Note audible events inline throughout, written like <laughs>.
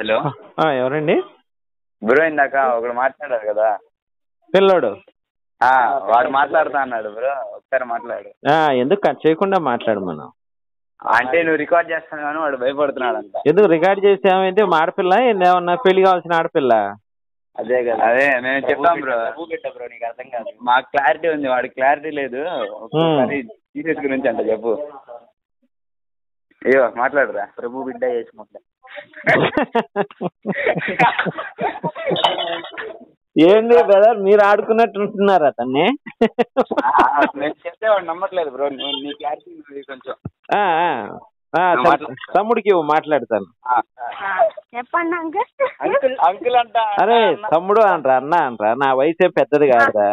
Hello. ఆ, ఎవరండి? Bro ఇందాక ఒకడు మాట్లాడారు కదా. పిల్లోడు. ఆ, వాడు మాట్లాడుతా అన్నాడు బ్రో. ఒకసారి మాట్లాడు. ఆ, ఎందుకు కట్ చేయకుండా మాట్లాడు మనం? అంటే నువ్వు రికార్డ్ చేస్తాను కానీ వాడు భయపడుతున్నాడు అంట ఎందుకు రికార్డ్ చేసి ఏమైతే మా ఆడపిల్ల ఏమన్నా పెళ్ళి కావాల్సిన ఆడపిల్ల? అదే కదా. అదే మేము చెప్పాం బ్రో. బ్రో నీకు అర్థం కాదు. మాకు క్లారిటీ ఉంది వాడి క్లారిటీ లేదు. జీసస్ గురించి అంట చెప్పు. అయ్యో మాట్లాడరా. ప్రభు బిడ్డ చేసుకుంటా. ఏంది బ్రదర్ మీరు ఆడుకున్నట్టు ఉంటున్నారు అతన్ని. నేను చెప్తే వాడు నమ్మట్లేదు బ్రో నీ క్లారిటీ కొంచెం. తమ్ముడికి మాట్లాడతాను. ఆ. చెప్పండి అంకుల్ అంకుల్ అంకుల్ అంట అరే తమ్ముడు అనరా అన్న అనరా. నా వయసే పెద్దది కాదురా.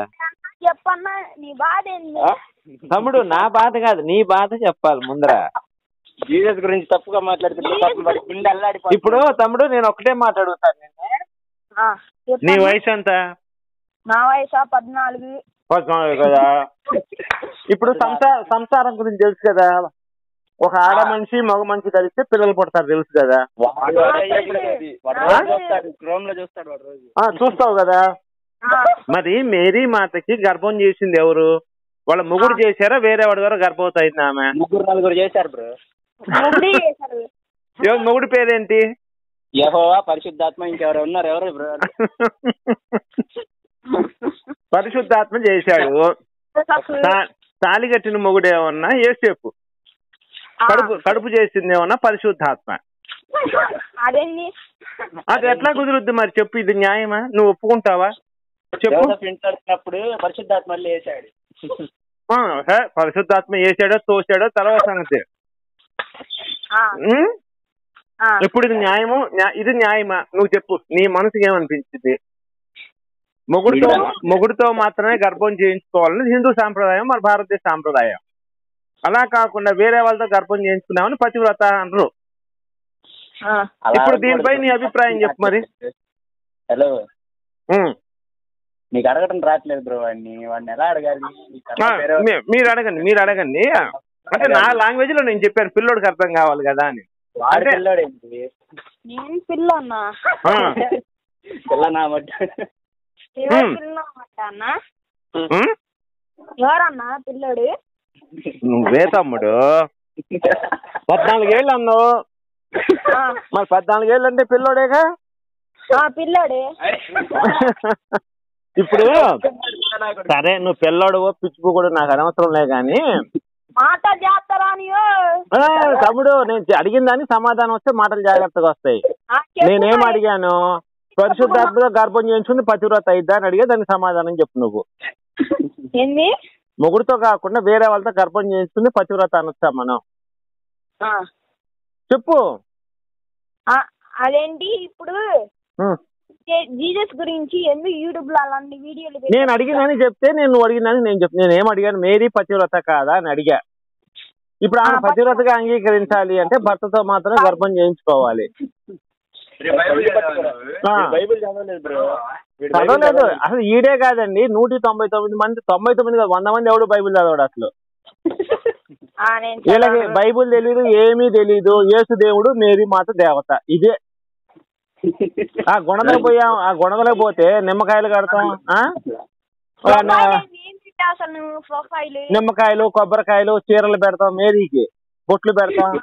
చెప్పన్నా నీ బాధ తమ్ముడు నా బాధ కాదు నీ బాధ చెప్పాలి ముందర. జీసస్ గురించి తప్పుగా అల్లాడిపోతుంది. ఇప్పుడు తమ్ముడు నేను ఒకటే మాట్లాడుతాను నిన్ను. ఆ, చెప్పన్నా. నీ వయసు ఎంత? నా వయసా? పద్నాలుగు. పద్నాలుగు కదా. ఇప్పుడు సంసార సంసారం గురించి తెలుసు కదా. ఒక ఆడ మనిషి మగ మనిషి కలిస్తే పిల్లలు పుడతారు తెలుసు కదా. వాడు వాడు ఆ? రోజు చూస్తాడు క్రోమ్లో చూస్తాడు వాడు రోజు. ఆ చూస్తావు కదా. మరి మేరీ మాతకి గర్భం చేసింది ఎవరు? వాళ్ళ ముగ్గురు చేశారా? వేరే వాడి ద్వారా గర్భవతి అయింది ఆమె? ముగ్గురు నలుగురు చేశారు బ్రో. మొగుడు <laughs> పేరేంటి? యెహోవా పరిశుద్ధాత్మ ఇంకెవరు ఉన్నారు? ఎవరు <laughs> పరిశుద్ధాత్మ చేశాడు. తా- తాళి కట్టిన మొగుడు ఏమన్నా? ఏసేపు కడుపు కడుపు చేసింది ఏమన్నా? పరిశుద్ధాత్మ. అదేంది? అది ఎట్లా కుదురుద్ది మరి? చెప్పు ఇది న్యాయమా? నువ్వు ఒప్పుకుంటావా? చెప్పు. పరిశుద్ధాత్మ పరిశుద్ధాత్మ వేసాడో తోసాడో తర్వాత సంగతి. ఇప్పుడు ఇది న్యాయము? న్యా- ఇది న్యాయమా? నువ్వు చెప్పు. నీ మనసుకి ఏమనిపించింది? మొగుడుతో మొగుడుతో మాత్రమే గర్భం చేయించుకోవాలని హిందూ సాంప్రదాయం మన భారతదేశ సాంప్రదాయం. అలా కాకుండా వేరే వాళ్ళతో గర్భం చేయించుకున్నామని పతివ్రత అంటారు ఆ. అలా ఇప్పుడు దీనిపై నీ అభిప్రాయం చెప్పు మరి. హలో. నీకు అడగటం రావట్లేదు బ్రో వాడిని. వాడిని ఎలా అడగాలి? మీరు అడగండి మీరు అడగండి. అంటే నా లాంగ్వేజ్లో నేను చెప్పాను పిల్లోడికి అర్థం కావాలి కదా అని. వాడి పిల్లోడు నేను. పిల్ల అన్న? ఎవరన్నా నువ్వే తమ్ముడు. పద్నాలుగేళ్ళు అన్నావు. ఆ, మరి పద్నాలుగేళ్ళు అంటే పిల్లోడేగా? ఆ పిల్లడే. ఇప్పుడు సరే నువ్వు పిల్లోడు పిచ్చుకు కూడా నాకు అనవసరం లే కానీ మాట తమ్ముడు నేను అడిగిన దానికి సమాధానం వస్తే మాటలు జాగ్రత్తగా వస్తాయి. నేనేం. అడిగాను? పరిశుద్ధాత్మగా గర్భం చేయించుకుని పతివ్రత అయిద్దా అని అడిగే దానికి సమాధానం చెప్పు నువ్వు. ఏంది? మొగుడుతో కాకుండా వేరే వాళ్ళతో గర్భం చేయించుకుని పతివ్రత అనొచ్చా మనం? చెప్పు. అదేంటి ఇప్పుడు? జీసస్ గురించి ఎందుకు యూట్యూబ్లో అలాంటి వీడియోలు? నేను అడిగినని చెప్తే నేను నువ్వు అడిగినని నేను చెప్తాను నేను ఏం అడిగాను మేరీ పతివ్రత కాదా అని అడిగా. ఇప్పుడు ఆమె ఆ, పతివ్రతగా అంగీకరించాలి అంటే భర్తతో మాత్రమే గర్భం చేయించుకోవాలి. చదవలేదు బ్రో. వీడు బైబిల్ చదవలేదు. చదవలేదు. అసలు ఈడే కాదండి. నూటి తొంభై తొమ్మిది మంది తొంభై తొమ్మిది కాదు, వంద మంది ఎవడు బైబిల్ చదవడు అసలు? ఆ, నేను వీళ్ళకి. బైబిల్ తెలీదు ఏమీ తెలీదు. యేసు దేవుడు మేరీ మాత దేవత. ఇదే. ఆ గుణదల పోయాం. ఆ గుణదలకు పోతే నిమ్మకాయలు కడతాం. నిమ్మకాయలు కొబ్బరికాయలు చీరలు పెడతాం మేరీకి. బొట్లు పెడతాం.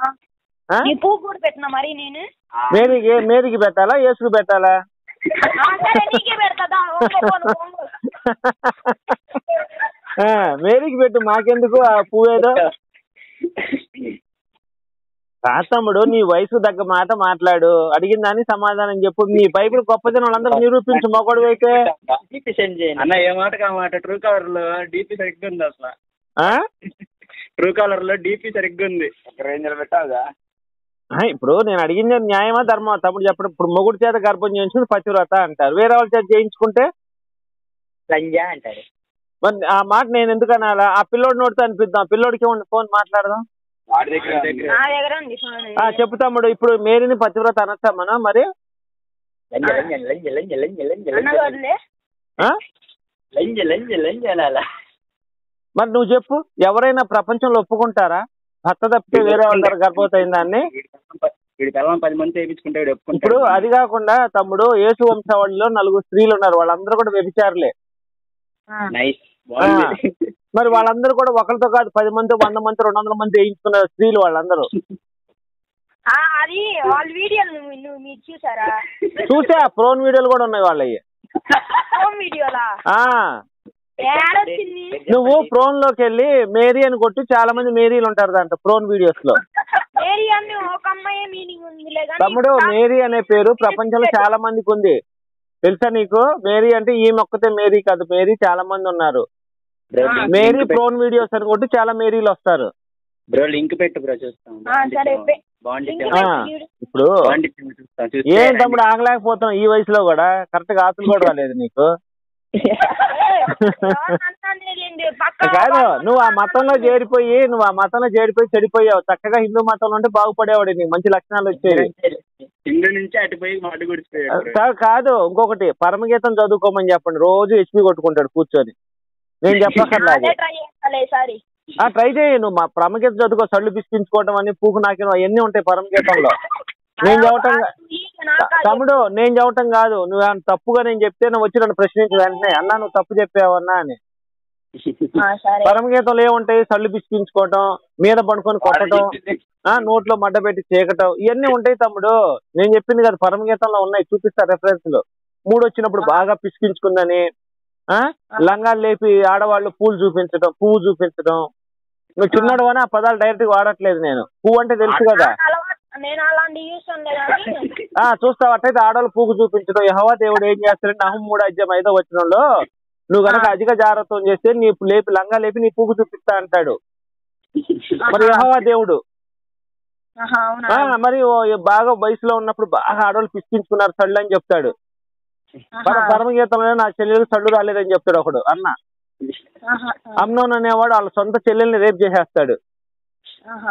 ఆ? నీ పువ్వు కూడా పెట్టినా మరి నేను? మేరీకి మేరీకి పెట్టాలా యేసుకు పెట్టాలా? <laughs> మేరీకి పెట్టు. మాకెందుకు ఆ పువ్వేదో? తమ్ముడు నీ వయసు తగ్గ మాట మాట్లాడు. అడిగిన దానికి సమాధానం చెప్పు. నీ బైబిల్ గొప్పదని వాళ్ళందరూ నిరూపించు మొగడు అయితే. DP సెండ్ చేయండి. అన్న ఏ మాట కా మాట? ట్రూ కలర్లో డిపి సరిగ్గా ఉంది అసలు. ట్రూ కలర్లో డిపి సరిగ్గా ఉంది. ఒక రేంజ్లో పెట్టావుగా? ఇప్పుడు నేను అడిగింది న్యాయమా ధర్మమా? తమ్ముడు చెప్పడం ఇప్పుడు మొగుడు చేత గర్భం చేయించుకుని పతివ్రత అంటారు. వేరే వాళ్ళ చేత చేయించుకుంటే? లంజా అంటారు మరి ఆ మాట నేను ఎందుకు అనాలా? ఆ పిల్లోడి నోటితో అనిపిద్దాం. ఆ పిల్లోడికి ఇవ్వండి ఫోన్ మాట్లాడదాం? చెప్పు తమ్ముడు ఇప్పుడు మేరీని పతివ్రత అనొచ్చా మనం మరి మరి నువ్వు చెప్పు ఎవరైనా ప్రపంచంలో ఒప్పుకుంటారా? భర్త తప్పితే వేరే వాళ్ళ గర్భవతి అయిన దాన్ని? ఇప్పుడు అది కాకుండా తమ్ముడు యేసు వంశావళిలో నలుగురు స్త్రీలు ఉన్నారు వాళ్ళందరూ కూడా వ్యభిచారులే నైస్ బాగుంది. మరి వాళ్ళందరూ కూడా ఒకరితో కాదు పది మంది వంద మంది రెండు వందల మంది వేయించుకున్న స్త్రీలు వాళ్ళందరూ. అది వాళ్ళ వీడియోలు నువ్వు మీరు చూసారా? చూసా ప్రోన్ వీడియోలు కూడా ఉన్నాయి వాళ్ళవి. నువ్వు ప్రోన్లోకి వెళ్ళి మేరీ అని కొట్టి చాలా మంది మేరీలు ఉంటారు దాంట్లో ప్రోన్ వీడియోస్లో తమ్ముడు మేరీ అనే పేరు ప్రపంచంలో చాలా మందికి ఉంది. తెలుసా నీకు? మేరీ అంటే ఈ మొక్కతే మేరీ కాదు మేరీ చాలా మంది ఉన్నారు. మేరీ ప్రోన్ వీడియోస్ అని కొట్టి చాలా మేరీలు వస్తారు. బ్రో లింక్ పెట్టు బ్రో చూస్తాం. చూడు. ఇప్పుడు ఏం తమ్ముడు ఆగలేకపోతున్నావు ఈ వయసులో కూడా? కరెక్ట్గా ఆతులు కూడా రాలేదు నీకు. <laughs> కాదు నువ్వు ఆ మతంలో చేరిపోయి నువ్వు ఆ మతంలో చేరిపోయి చెడిపోయావు. చక్కగా హిందూ మతంలో ఉంటే బాగుపడేవాడు నీకు. మంచి లక్షణాలు వచ్చేవి. హిందూ నుంచి కాదు ఇంకొకటి పరమగీతం చదువుకోమని చెప్పండి. రోజు హెచ్పి కొట్టుకుంటాడు కూర్చొని. నేను చెప్పక్కర్లా అదే అది ట్రై చేస్తాలే సారి ఆ ట్రై చేయి నువ్వు. మా పరమగీతం చదువుకో సళ్ళు పిసిపించుకోవడం అని పూకు నాకిన అవన్నీ ఉంటాయి పరమగీతంలో. <laughs> నేను చెప్పటం కా- తమ్ముడు నేను చెప్పటం కాదు. నువ్వు తప్పుగా నేను చెప్తే నువ్వు వచ్చి నన్ను ప్రశ్నించు వెంటనే. అన్నా నువ్వు తప్పు చెప్పావన్నా అని. పరమగీతంలో ఏముంటాయి? సళ్ళు పిసిపించుకోవటం మీద పడుకొని కొట్టడం ఆ నోట్లో మడ్డ పెట్టి చీకటం ఇవన్నీ ఉంటాయి తమ్ముడు. నేను చెప్పింది కదా పరమగీతంలో ఉన్నాయి. చూపిస్తా రెఫరెన్స్లో. మూడు వచ్చినప్పుడు బాగా పిసికించుకుందని లంగాలు లేపి ఆడవాళ్ళు పూలు చూపించడం పువ్వు చూపించడం. నువ్వు చిన్నడు అని ఆ పదాలు డైరెక్ట్గా వాడట్లేదు నేను. పువ్వు అంటే తెలుసు కదా. నేను అలాంటి ఆ చూస్తావు. అట్టయితే ఆడవాళ్ళు పువ్వు చూపించడం యహోవా దేవుడు ఏం చేస్తాడంటే అహం మూడు అధ్యాయం ఐదో వచనంలో నువ్వు గనక అధిక జాగ్రత్తం చేస్తే నీ లేపి లంగా లేపి నీ పువ్వు చూపిస్తా అంటాడు. మరి యహోవా దేవుడు. మరి బాగా వయసులో ఉన్నప్పుడు బాగా ఆడవాళ్ళు పిసికించుకున్నారు సళ్ళు అని చెప్తాడు. మన ఆహా, పరమగీతంలో నా చెల్లెలు సళ్ళు రాలేదని చెప్తాడు ఒకడు అన్న. అమ్నోన్ అనేవాడు వాళ్ళ సొంత చెల్లెల్ని రేపు చేసేస్తాడు.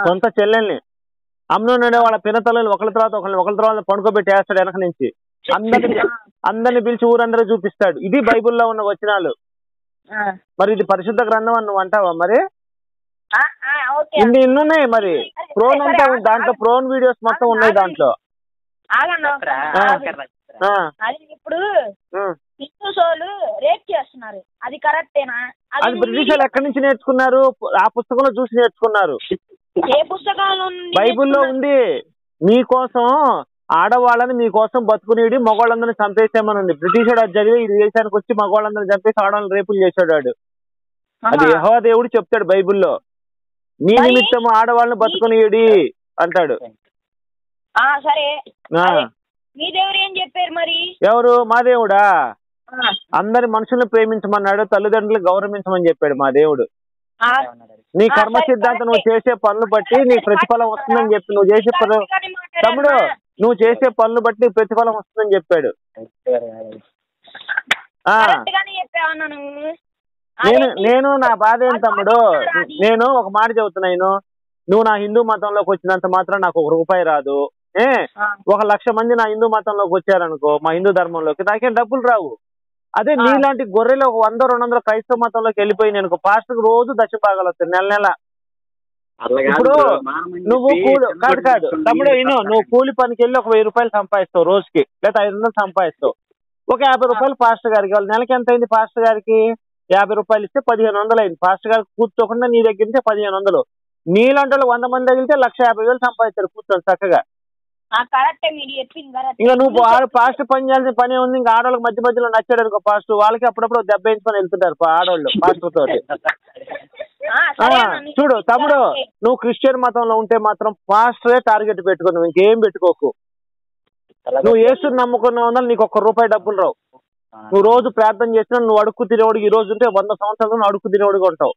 సొంత చెల్లెల్ని. అమ్నోన్ అనే వాళ్ళ పినతల్ని ఒకరి తర్వాత ఒకరిని ఒకరి తర్వాత పండుకోబెట్టి వేస్తాడు వెనక నుంచి. అందరిని అందరిని పిలిచి ఊరందరూ చూపిస్తాడు. ఇది బైబిల్లో ఉన్న వచనాలు. మరి ఇది పరిశుద్ధ గ్రంథం అని నువ్వు అంటావా మరి? ఆ, ఆ, ఓకే. ఇన్ని ఇన్ని ఉన్నాయి మరి. ప్రోన్ అంటే దాంట్లో ప్రోన్ వీడియోస్ మొత్తం ఉన్నాయి దాంట్లో. అది ఇప్పుడు. హిందూ సోలు రేప్ చేస్తున్నారు. అది కరెక్టేనా? అది బ్రిటిష్ వాళ్ళు ఎక్కడి నుంచి నేర్చుకున్నారు? ఆ పుస్తకంలో చూసి నేర్చుకున్నారు. ఏ పుస్తకాలు బైబిల్లో ఉంది మీకోసం ఆడవాళ్ళని మీకోసం బతుకునేది మగవాళ్ళందరినీ చంపేసామని ఉంది బ్రిటిష్ వాడు అది చదివి ఈ దేశానికి వచ్చి మగవాళ్ళందరినీ చంపేసి ఆడవాళ్ళని రేపులు చేశాడు వాడు. అది ఆహా. యెహోవా దేవుడు చెప్తాడు బైబిల్లో. నీ నిమిత్తం ఆడవాళ్ళని బతుకునేది అంటాడు. సరే. మీ దేవుడు ఏం చెప్పారు మరి? ఎవరు? మా దేవుడా? అందరి మనుషుల్ని ప్రేమించమన్నాడు తల్లిదండ్రులు గౌరవించమని చెప్పాడు మా దేవుడు. నీ కర్మ సిద్ధాంతం నువ్వు. చేసే పనులు బట్టి నీ ప్రతిఫలం వస్తుందని చెప్పి నువ్వు చేసే పనులు తమ్ముడు. నువ్వు చేసే పనులు బట్టి నీ ప్రతిఫలం వస్తుందని చెప్పాడు. నేను? నేను నా బాధ ఏం తమ్ముడు? నేను ఒక మాట చెబుతున్నా నేను. నువ్వు నా హిందూ మతంలోకి వచ్చినంత మాత్రం నాకు ఒక రూపాయి రాదు. ఒక లక్ష మంది నా హిందూ మతంలోకి వచ్చారనుకో మా హిందూ ధర్మంలోకి నాకేం డబ్బులు రావు. అదే. నీలాంటి గొర్రెలు ఒక వంద రెండు వందల క్రైస్తవ మతంలోకి వెళ్ళిపోయి నేను పాస్టర్ రోజు దశ భాగాలు వస్తాయి నెల నెల. ఇప్పుడు నువ్వు కూలి కాదు కాదు. తమ్ముడు ఇను. నువ్వు కూలి పనికి వెళ్ళి ఒక వెయ్యి రూపాయలు సంపాదిస్తావు రోజుకి లేదా ఐదు వందలు సంపాదిస్తావు. ఒక యాభై రూపాయలు పాస్టర్ గారికి వాళ్ళు నెలకి ఎంత అయింది పాస్టర్ గారికి? యాభై రూపాయలు ఇస్తే పదిహేను వందలు అయింది. పాస్టర్ గారికి కూర్చోకుండా నీ దగ్గర నుంచి పదిహేను వందలు. నీలాంటి వాళ్ళు వంద మంది తగిలితే లక్ష యాభై వేలు సంపాదిస్తారు కూర్చొని చక్కగా. కరెక్టే మీరు చెప్పింది కరెక్ట్ ఇంకా నువ్వు పాస్ట్ పని చేయాల్సిన పని ఉంది. ఇంకా ఆడవాళ్ళకి మధ్య మధ్యలో నచ్చాడు అనుకో పాస్ట్. వాళ్ళకి అప్పుడప్పుడు దెబ్బ వేయించుకొని వెళ్తుంటారు పా- ఆడవాళ్ళు పాస్టర్ తోటి. <laughs> చూడు తమ్ముడు. నువ్వు క్రిస్టియన్ మతంలో ఉంటే మాత్రం పాస్టరే టార్గెట్ పెట్టుకో నువ్వు ఇంకేం పెట్టుకోకు. నువ్వు యేసు నమ్ముకున్న వందలు నీకు ఒక్క రూపాయి డబ్బులు రావు. నువ్వు రోజు ప్రార్థన చేసినా నువ్వు అడుక్కు తినేవాడు ఈ రోజు ఉంటే వంద సంవత్సరాలు నువ్వు అడుక్కు తినేవాడుగా ఉంటావు.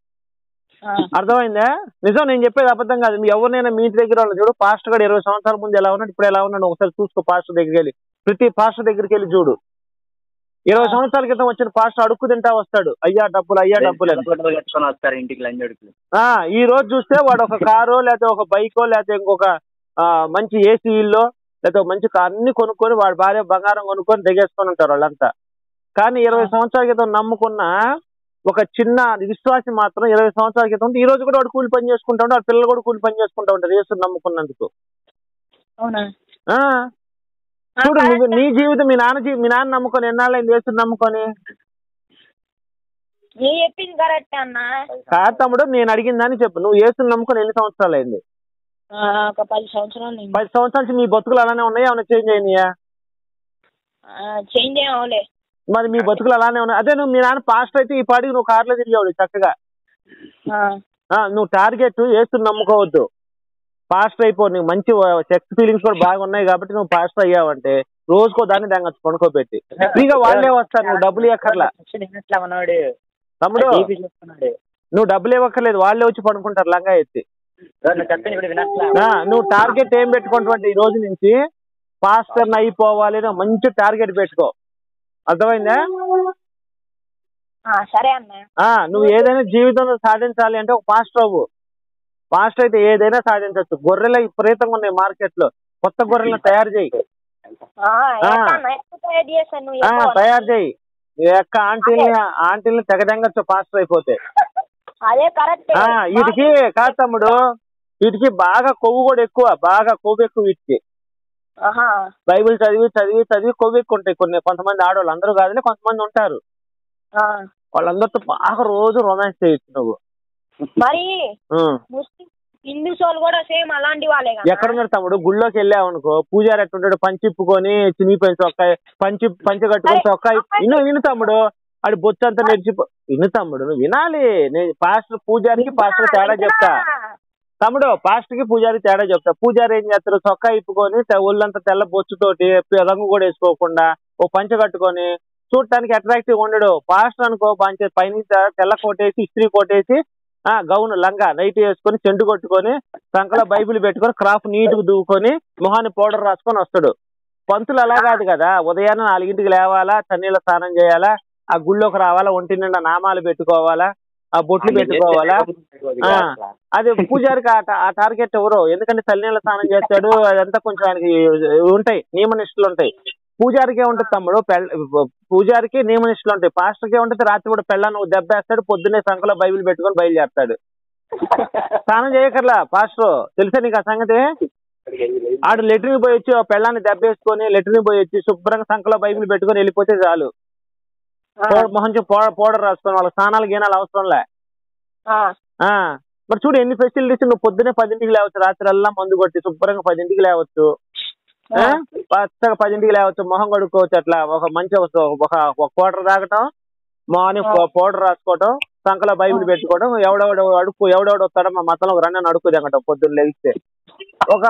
అర్థమైందా? నిజం నేను చెప్పేది అబద్ధం కాదు. మీ ఎవరినైనా మీ ఇంటి దగ్గర వాళ్ళు చూడు పాస్టర్ గారు ఇరవై సంవత్సరాల ముందు ఎలా ఉన్నాడు ఇప్పుడు ఎలా ఉన్నాడు ఒకసారి చూసుకో పాస్టర్ దగ్గరికి వెళ్ళి. ప్రతి పాస్టర్ దగ్గరికి వెళ్ళి చూడు. ఇరవై. సంవత్సరాల క్రితం వచ్చిన పాస్టర్ అడుక్కు తింటా వస్తాడు. అయ్యా డబ్బులు అయ్యా డబ్బులు వస్తారు ఇంటికి ఈ రోజు చూస్తే వాడు ఒక కారో లేకపోతే ఒక బైకో లేకపోతే ఇంకొక మంచి ఏసీ ఇల్లు లేకపోతే మంచి అన్ని కొనుక్కొని వాడు భార్య బంగారం కొనుక్కొని దిగేసుకొని ఉంటారు వాళ్ళంతా. కానీ ఇరవై సంవత్సరాల క్రితం నమ్ముకున్న ఒక చిన్న విశ్వాసి మాత్రం ఇరవై సంవత్సరాల క్రితం ఈ రోజు కూడా వాడు కూలి పని చేసుకుంటా ఉంటాడు వాడి పిల్లలు కూడా కూలి పని చేసుకుంటా ఉంటారు యేసు నమ్ముకున్నందుకు. ఆ, ఆ, చూడు నువ్వు. నీ జీవితం మీ నాన్న జీ- మీ నాన్న నమ్ముకొని ఎన్నాళ్ళైంది యేసుని నమ్ముకొని? కాదు తమ్ముడు నేను అడిగిందని చెప్పు. నువ్వు యేసుని నమ్ముకొని ఎన్ని సంవత్సరాలు అయింది ఆ, పది సంవత్సరాలు. పది సంవత్సరాల నుంచి మీ బతుకులు అలానే ఉన్నాయా? ఏమైనా చేంజ్ అయినాయా? ఆ, చేంజ్ మరి మీ బతుకులు అలానే ఉన్నాయి. అదే నువ్వు మీ నాన్న పాస్ట్ అయితే ఈ పాటికి నువ్వు కార్లో తిరిగేవాడు చక్కగా. నువ్వు టార్గెట్ యేసుని నమ్ముకోవద్దు. పాస్ట్ అయిపో నీకు మంచి సెక్స్ ఫీలింగ్స్ కూడా బాగున్నాయి కాబట్టి నువ్వు పాస్ట్ అయ్యావంటే రోజుకో దాన్ని దాన్ని పనుకోబెట్టి ఫ్రీగా వాళ్ళే వస్తారు నువ్వు డబ్బులు ఇవ్వక్కర్లా. తమ్ముడు నువ్వు డబ్బులు ఇవ్వక్కర్లేదు వాళ్ళే వచ్చి పడుకుంటారు లంగా ఎత్తి. నువ్వు టార్గెట్ ఏం పెట్టుకుంటావంటే ఈ రోజు నుంచి పాస్టర్ అయిపోవాలి మంచి టార్గెట్ పెట్టుకో. అర్థమైందా? ఆ, సరే అన్న. నువ్వు ఏదైనా జీవితంలో సాధించాలి అంటే ఒక పాస్టర్ అవ్వు. పాస్టర్ అయితే ఏదైనా సాధించవచ్చు గొర్రెలు విపరీతంగా ఉన్నాయి మార్కెట్లో కొత్త గొర్రెలను తయారు చేయి. తయారు చేయి. యొక్క ఆంటీల్ని ఆంటీల్ని తెగదెంగచ్చు పాస్టర్ అయిపోతే. వీటికి కాదు తమ్ముడు. వీటికి బాగా కొవ్వు కూడా ఎక్కువ. బాగా కొవ్వు ఎక్కువ వీటికి. బైబిల్ చదివి చదివి చదివి కొవ్వు ఎక్కువ ఉంటాయి కొన్ని. కొంతమంది ఆడవాళ్ళు. అందరూ కాదులే కొంతమంది ఉంటారు. వాళ్ళందరితో బాగా రోజు రొమాన్స్ చేయొచ్చు నువ్వు. మరి హిందూస్ వాళ్ళు కూడా సేమ్ అలాంటి వాళ్ళే తమ్ముడు? గుళ్ళోకి వెళ్ళావు అనుకో పూజారి ఎట్టుంటాడు పంచి ఇప్పుకొని చినిగిపోయిన చొక్కాయి పంచి పంచి కట్టుకొని చొక్కాయి. ఇను విను తమ్ముడు. ఆడి బొచ్చు అంతా నెరిచిపో విను తమ్ముడు నువ్వు వినాలి. నేను పాస్టర్ పూజారికి పాస్టర్ తేడా చెప్తా. తమ్ముడు పాస్ట్కి పూజారి తేడా చెప్తా. పూజారి ఏం చేస్తారు? చొక్కా ఇప్పుకొని ఒళ్ళంతా తెల్ల బొచ్చుతోటి రంగు కూడా వేసుకోకుండా ఓ పంచ కట్టుకొని చూడటానికి అట్రాక్టివ్ ఉండడు. పాస్ట్ అనుకో పంచ పైన తెల్ల కోటేసి ఇస్త్రీ కోటేసి ఆ గౌన్ లంగా నైట్ వేసుకొని చెండు కొట్టుకొని సంకలో బైబిల్ పెట్టుకొని క్రాఫ్ నీట్గా దూకొని మొహాన్ని పౌడర్ రాసుకొని వస్తాడు. పంతులు అలా కాదు కదా. ఉదయాన్నే నాలుగింటికి లేవాలా చన్నీళ్ళ స్నానం చేయాలా ఆ గుళ్ళోకి రావాలా ఒంటి నిండా నామాలు పెట్టుకోవాలా ఆ బొట్లు పెట్టుకోవాలా? అది పూజారికి ఆ టార్గెట్ ఎవరు? ఎందుకంటే చల్లనీళ్ళ స్నానం చేస్తాడు అదంతా కొంచెం ఆయనకి ఉంటాయి నియమనిష్టలు ఉంటాయి. పూజారికి ఉంటుంది తమ్ముడు పూజారికి నియమనిష్టలు ఉంటాయి. పాస్టర్కి ఉంటుంది రాత్రి కూడా పెళ్ళాన్ని దెబ్బేస్తాడు పొద్దున్నే సంఖలో బైబిల్ పెట్టుకొని బయలుదేరుతాడు. స్నానం చేయకర్లా పాస్టర్? తెలుసా నీకు ఆ సంగతి? ఆడు లెటర్ని పోయి వచ్చి ఆ పెళ్ళాన్ని దెబ్బేసుకొని లెటర్ని పోయి వచ్చి శుభ్రంగా సంఖలో బైబిల్ పెట్టుకొని వెళ్ళిపోతే చాలు. పౌడర్ మొహం చూ- పౌడర్ రాసుకొని వాళ్ళ స్నానాలు గీనాలు అవసరంలే మరి చూడు ఎన్ని ఫెసిలిటీస్ నువ్వు పొద్దునే పదింటికి లేవచ్చు రాత్రి అల్లా మందు కొట్టి శుభ్రంగా పదింటికి లేవచ్చు? పచ్చగా పదింటికి లేవచ్చు మొహం కడుక్కోవచ్చు అట్లా. ఒక మంచి ఒక క్వార్టర్ తాగటం మార్నింగ్ పౌడర్ రాసుకోవటం సంకలో బైబిల్ పెట్టుకోవడం ఎవడెవడు అడుక్కు ఎవడెవడు వస్తాడో మా మతంలో రన్న అడుక్కు దిగటం పొద్దున్న లేస్తే. ఒక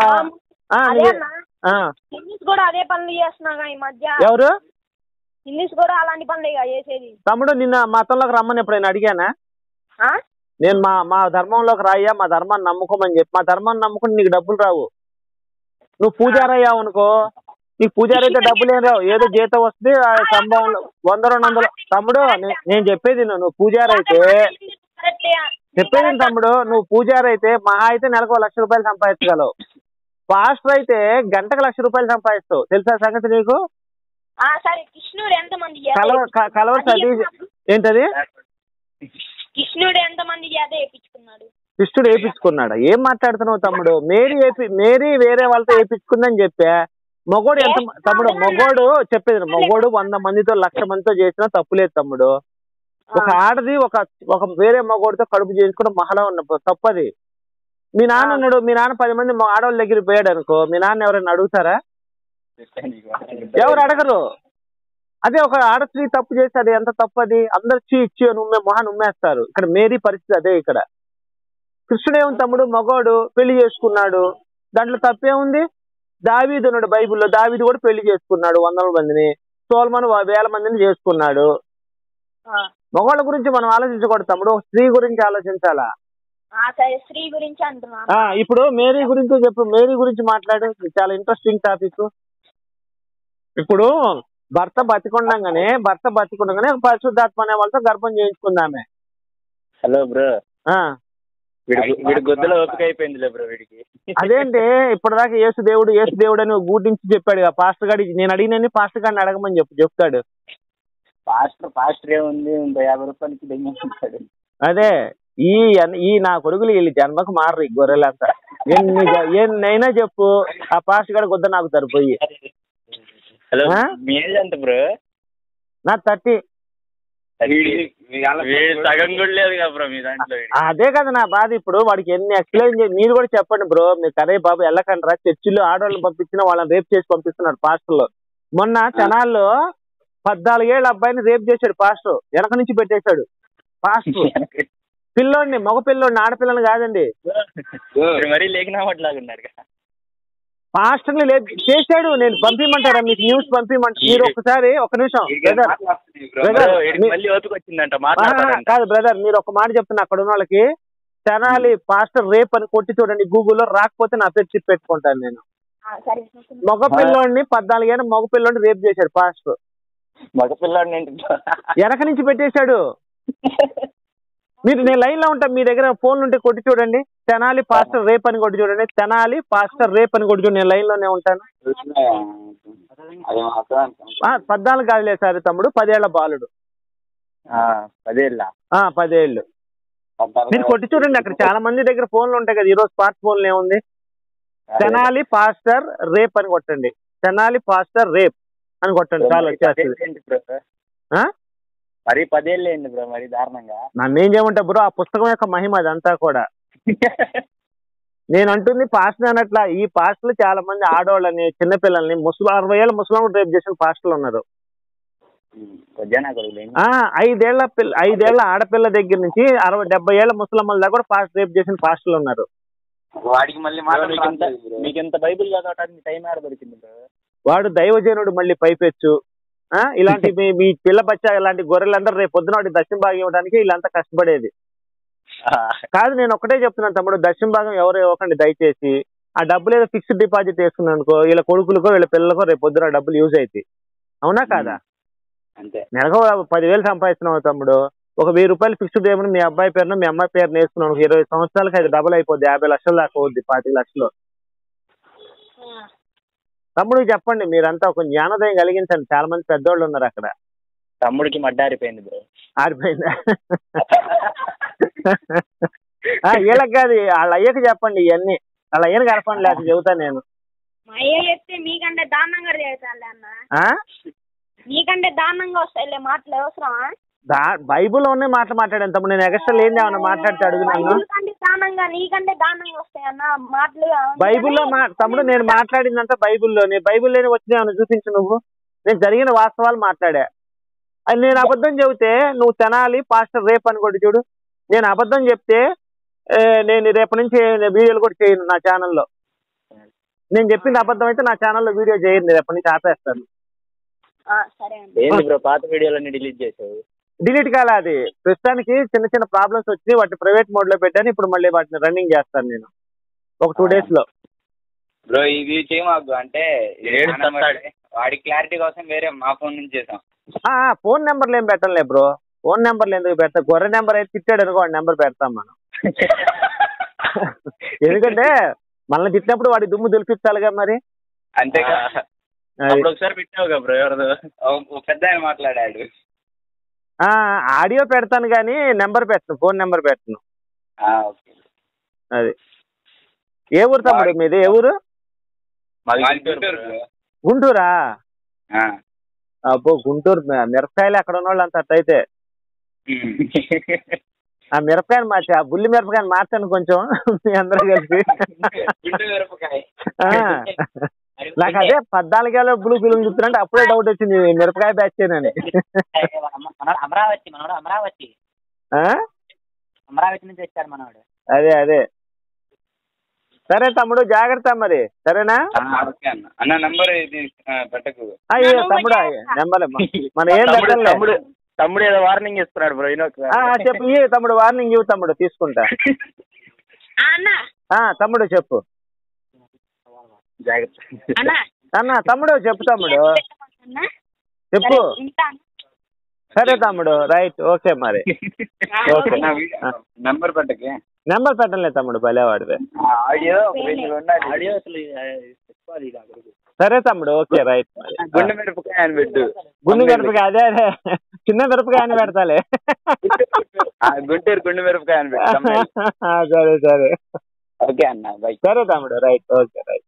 కూడా అదే పనులు ఈ మధ్య. ఎవరు? హిందూస్ కూడా అలాంటి పనులే చేసేది. తమ్ముడు నిన్న మతంలోకి రమ్మని ఎప్పుడైనా అడిగానా? నేను మా మా ధర్మంలోకి రాయ్యా మా ధర్మాన్ని నమ్ముకోమని చెప్పి. మా ధర్మాన్ని నమ్ముకుని నీకు డబ్బులు రావు. నువ్వు పూజారి అయ్యావు అనుకో. నీకు పూజారి అయితే డబ్బులు ఏం రావు. ఏదో జీతం వస్తే ఆ సంభవంలో వంద రెండు వందలు. తమ్ముడు నేను చెప్పేది నువ్వు పూజారి అయితే. చెప్పేది తమ్ముడు. నువ్వు పూజారి అయితే మహా అయితే నెలకు లక్ష రూపాయలు సంపాదించగలవు. పాస్టర్ అయితే గంటకు లక్ష రూపాయలు సంపాదిస్తావు. తెలుసా సంగతి నీకు? సరే కృష్ణుడు ఎంత మంది చేత కలవ క- కలవ సతీష్ ఏంటది? కృష్ణుడు ఎంత మంది చేత వేయించుకున్నాడు? కృష్ణుడు వేయించుకున్నాడు? ఏం మాట్లాడుతున్నావు తమ్ముడు? మేరీ ఏపి మేరీ వేరే వాళ్ళతో వేయించుకుందని చెప్పా. మగోడు ఎంత తమ్ముడు మగోడు చెప్పేది మగోడు వంద మందితో లక్ష మందితో చేసినా తప్పులేదు తమ్ముడు. ఒక ఆడది ఒక ఒక వేరే మగోడితో కడుపు చేయించుకోవడం మహా ఉన్న తప్పది. మీ నాన్న ఉన్నాడు. మీ నాన్న పది మంది ఆడవాళ్ళ దగ్గర పోయాడు అనుకో. మీ నాన్న ఎవరైనా అడుగుతారా? ఎవరు అడగరు? అదే ఒక ఆడ స్త్రీ తప్పు చేస్తే అది ఎంత తప్పు అది అందరు చీ ఇచ్చి అని ఉమ్మే మొహాన్ని ఉమ్మేస్తారు. ఇక్కడ మేరీ పరిస్థితి అదే ఇక్కడ. కృష్ణుడేమో తమ్ముడు? మగోడు పెళ్ళి చేసుకున్నాడు. దాంట్లో తప్పేముంది? దావీదు ఉన్నాడు బైబిల్లో. దావీదు కూడా పెళ్ళి చేసుకున్నాడు వందల మందిని. సోల్మన్ వేల మందిని చేసుకున్నాడు. మగవాళ్ళ గురించి మనం ఆలోచించకూడదు తమ్ముడు. స్త్రీ గురించి ఆలోచించాలా? స్త్రీ గురించి ఇప్పుడు మేరీ గురించి చెప్పు. మేరీ గురించి మాట్లాడు. చాలా ఇంట్రెస్టింగ్ టాపిక్ ఇప్పుడు భర్త బతికుండగానే భర్త బతికుండగానే పరిశుద్ధాత్మ అనే వాళ్ళతో గర్భం చేయించుకుందామే. Hello bro. ఆ. వీడి వీడి గొద్దులో ఓపిక అయిపోయిందిలే బ్రో వీడికి. అదేంటి? ఇప్పటిదాకా యేసు దేవుడు యేసు దేవుడు అని గూటించి చెప్పాడు పాస్టర్ గాడి నేను అడిగినని పాస్టర్ గారిని అడగమని చెప్పు చెప్తాడు. పాస్టర్ పాస్టర్ ఏముంది? యాభై రూపాయలకి అదే ఈ ఈ నా కొడుకులు వీళ్ళు జన్మకు మారరు ఈ గొర్రెలంతా. ఎన్ని ఎన్నైనా చెప్పు. ఆ పాస్ట్ గడ గుద్ద నాకు సరిపోయి. హలో? మీ ఏజ్ ఎంత బ్రో? నా థర్టీ. సగం కూడా లేదు కదా బ్రో మీ దాంట్లో అదే కదా నా బాధ ఇప్పుడు. వాడికి ఎన్ని ఎక్స్ప్లెయిన్ చేసి మీరు కూడా చెప్పండి బ్రో. మీరు కరే బాబు వెళ్ళకండి చర్చిలో ఆడవాళ్ళని పంపించిన వాళ్ళని రేప్ చేసి పంపిస్తున్నాడు పాస్టర్లు. మొన్న చనాల్లో పద్నాలుగేళ్ళ అబ్బాయిని రేప్ చేశాడు పాస్టర్. వెనక నుంచి పెట్టేశాడు. పాస్టర్. <laughs> పిల్లోడిని మగ పిల్లోడిని ఆడపిల్లని కాదండి. మీరు ఉన్నారు కదా. పాస్టర్ని చేశాడు. నేను పంపించమంటారా మీకు న్యూస్ పంపించమంటారు మీరు ఒకసారి ఒక నిమిషం. బ్రదర్? బ్రదర్, కాదు బ్రదర్ మీరు ఒక మాట చెప్తున్నా అక్కడ ఉన్న వాళ్ళకి. తెనాలి పాస్టర్ రేప్ అని కొట్టి చూడండి గూగుల్లో రాకపోతే నా పేరు చెప్పి పెట్టుకుంటాను నేను. ఆ, సరే మగ పిల్లోడిని పద్నాలుగేళ్ళ మగ పిల్లోడిని రేప్ చేశాడు పాస్టర్. మగ పిల్లాడిని ఏంటి వెనక నుంచి పెట్టేశాడు. <laughs> మీరు నేను లైన్లో ఉంటా మీ దగ్గర ఫోన్లు ఉంటే కొట్టి చూడండి. తెనాలి పాస్టర్ రేప్ అని కొట్టి చూడండి. తెనాలి పాస్టర్ రేప్ అని కొట్టి చూడండి. నేను లైన్లోనే ఉంటాను పద్నాలుగు కాదులే సార్ తమ్ముడు పదేళ్ళ బాలుడు. పదేళ్ళ? ఆ పదేళ్ళు. మీరు కొట్టి చూడండి అక్కడ. చాలా మంది దగ్గర ఫోన్లు ఉంటాయి కదా ఈరోజు స్మార్ట్ ఫోన్లు ఏముంది? తెనాలి పాస్టర్ రేప్ అని కొట్టండి. తెనాలి పాస్టర్ రేప్ అని కొట్టండి. చాలా వచ్చేస్తుంది? మరి పదేళ్ళు ఏంటి బ్రో మరి దారుణంగా. నన్ను ఏం చేయమంటే బ్రో ఆ పుస్తకం యొక్క మహిమ అదంతా కూడా. <laughs> నేను అంటుంది పాస్టర్ అనట్లా ఈ పాస్టర్లు చాలా మంది ఆడవాళ్ళని చిన్నపిల్లల్ని ముసలి అరవై ఏళ్ళ ముసలం రేపు చేసిన పాస్టర్లు ఉన్నారు. ఐదేళ్ళ పిల్ల ఐదేళ్ళ ఆడపిల్ల దగ్గర నుంచి అరవై డెబ్బై ఏళ్ళ ముసలమ్మల దాకా కూడా పాస్ట్ రేపు చేసిన పాస్టర్లు ఉన్నారు. వాడికి మళ్ళీ మీకు ఇంత బైబిల్ చదవటానికి టైం ఆడ దొరికింది బ్రో? వాడు దైవజనుడు మళ్ళీ పైపెచ్చు. ఇలాంటి మీ మీ పిల్ల బచ్చా ఇలాంటి గొర్రెలందరూ రేపు పొద్దున దక్షిణ భాగం ఇవ్వడానికి వీళ్ళంతా కష్టపడేది. కాదు నేను ఒకటే చెప్తున్నాను తమ్ముడు దక్షిణ భాగం ఎవరు ఇవ్వకండి దయచేసి. ఆ డబ్బులు ఏదో ఫిక్స్డ్ డిపాజిట్ వేసుకున్నాను అనుకో వీళ్ళ కొడుకులకో వీళ్ళ పిల్లలకో రేపు పొద్దున డబ్బులు యూజ్ అవుతాయి అవునా కాదా? అంతే. నెలకు పదివేలు సంపాదిస్తున్నావు తమ్ముడు. ఒక వెయ్యి రూపాయలు ఫిక్స్డ్ ఏమని మీ అబ్బాయి పేరును మీ అమ్మాయి పేరు వేసుకున్నాను ఇరవై సంవత్సరాలకి అది డబుల్ అయిపోద్ది యాభై లక్షల దాకా అవుద్ది పాతిక లక్షలు. తమ్ముడు చెప్పండి మీరంతా ఒక జ్ఞానోదయం కలిగించండి. చాలా మంది పెద్దోళ్ళు ఉన్నారు అక్కడ. తమ్ముడికి మడ్డారిపోయింది బ్రో. ఆరిపోయిందా? ఆ, వీళ్ళకి కాదు వాళ్ళ అయ్యకి చెప్పండి ఇవన్నీ. వాళ్ళ అయ్యని కలపండి లేకపోతే చెబుతా నేను. అయ్య చెప్తే మీకంటే దారుణంగా ఆ? మీకంటే దారుణంగా వస్తాయిలే మాటలు అవసరమా? దా బైబుల్లో ఉన్న మాటలు మాట్లాడాను తమ్ముడు. నేను ఎక్స్ట్రా లేని ఏమన్నా మాట్లాడితే అడుగు నన్ను బైబిల్ కంటే దారుణంగా నీకంటే దారుణంగా వస్తాయన్న మాటలు బైబిల్లో మా తమ్ముడు నేను మాట్లాడిందంతా బైబిల్లోనే బైబిల్లోనే వచ్చిన ఏమన్నా చూపించు నువ్వు? నేను జరిగిన వాస్తవాలు మాట్లాడా? అది నేను అబద్ధం చెబితే నువ్వు తినాలి పాస్టర్ రేపు అని కూడా చూడు. నేను అబద్ధం చెప్తే నేను రేపు నుంచి వీడియోలు కూడా చేయను నా ఛానల్లో. నేను చెప్పింది అబద్ధం అయితే నా ఛానల్లో వీడియో చేయను రేపటి నుంచి ఆపేస్తాను. ఆ, సరే అండి. ఏంది బ్రో పాత వీడియోలన్నీ డిలీట్ చేసావు? డిలీట్ కాలే అది. ప్రస్తుతానికి చిన్న చిన్న ప్రాబ్లమ్స్ వచ్చి వాటిని ప్రైవేట్ మోడ్లో పెట్టాను. ఇప్పుడు మళ్ళీ వాటిని రన్నింగ్ చేస్తాను నేను. ఒక టూ డేస్లో. బ్రో ఇది చేయమాకు. అంటే వాడి క్లారిటీ కోసం వేరే మా ఫోన్ నుంచి చేసాం ఆ ఫోన్ నెంబర్లు ఏం పెట్టంలే బ్రో. ఫోన్ నెంబర్లు ఎందుకు పెడతా? గొర్రె నెంబర్ అయితే తిట్టాడు అనుకో వాడి నెంబర్ పెడతాం మనం. <laughs> ఎందుకంటే మనల్ని తిట్టినప్పుడు వాడి దుమ్ము దులిపించాలిగా మరి. అంతే కదా అది. అప్పుడు ఒకసారి పెట్టావుగా బ్రో ఎవరిదో? ఓ పెద్ద ఆయన మాట్లాడాడు. ఆడియో పెడతాను కానీ నెంబర్ పెట్టను ఫోన్ నెంబర్ పెట్టను. అది. ఏ ఊరు తమ్ముడు మీది? ఏ ఊరు? గుంటూరు. అబ్బో గుంటూరు మిరపకాయలు అక్కడ ఉన్న వాళ్ళు అంత అట్టయితే. <laughs> ఆ మిరపకాయలు మార్చి ఆ బుల్లి మిరపకాయలు మార్చాను కొంచెం మీ అందరూ కలిసి. <laughs> <laughs> నాకు అదే పద్నాలుగేళ్ళ బ్లూ ఫిల్మ్ చూస్తున్నట్టు అప్పుడే డౌట్ వచ్చింది మిరపకాయ బ్యాచ్ అని. అమరావతి మనోడు అమరావతి. ఆ? అమరావతి నుంచి వచ్చాడు మనోడు. అదే అదే. సరే తమ్ముడు జాగ్రత్త మరి. సరేనా? ఆ, ఓకే అన్న. అన్న నంబర్ ఇది ఆ, పెట్టకు. అయ్యో తమ్ముడు నెంబర్ మన ఏం తమ్ముడు పెట్టలే? తమ్ముడు తమ్ముడు ఏదో వార్నింగ్ ఇస్తున్నాడు బ్రో ఇనోక్ ఆ, చెప్పు ఈ తమ్ముడు వార్నింగ్ ఇవ్వు తమ్ముడు తీసుకుంటా. ఆ, అన్న. ఆ తమ్ముడు చెప్పు. జాగ్రత్త. అన్న. అన్న తమ్ముడు చెప్పు తమ్ముడు. చెప్పు. సరే, తమ్ముడు రైట్ ఓకే మరి. నంబర్ పెట్టకే. నెంబర్ పెట్టలే తమ్ముడు అక్కడికి. సరే తమ్ముడు ఓకే రైట్. గుండె మిరపకాయ అని పెట్టు. గుండు మిరపకాయ అదే అదే. చిన్న మిరపకాయ అని పెడతాలే. గుంటూరు గుండు మిరపకాయ అని పెట్టు. <laughs> సరే సరే. ఓకే అన్న బై. సరే తమ్ముడు రైట్ ఓకే రైట్.